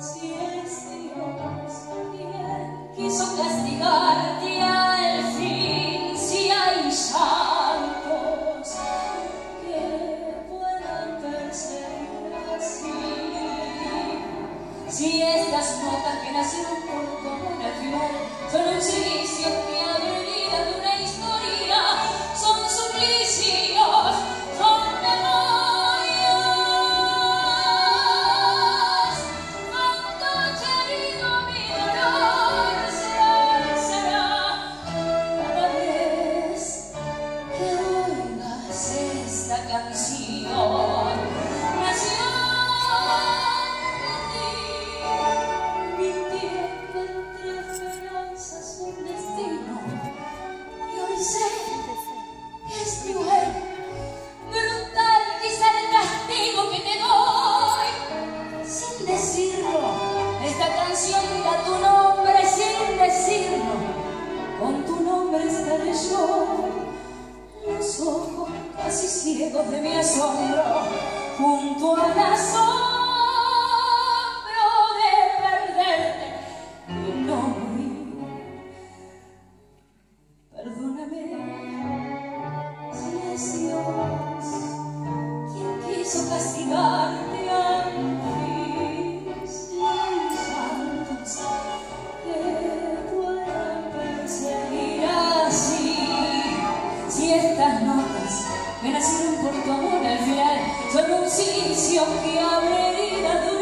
Si este Dios también quiso castigarte al fin, si hay santos que puedan ser así, si estas notas que nacen. casi ciegos de mi asombro junto al asombro de perderte y no morir perdóname si es Dios quien quiso castigarte antes los santos que puedan perseguir así si estas notas me nacieron por tu amor al final, son un silencio que abre heridas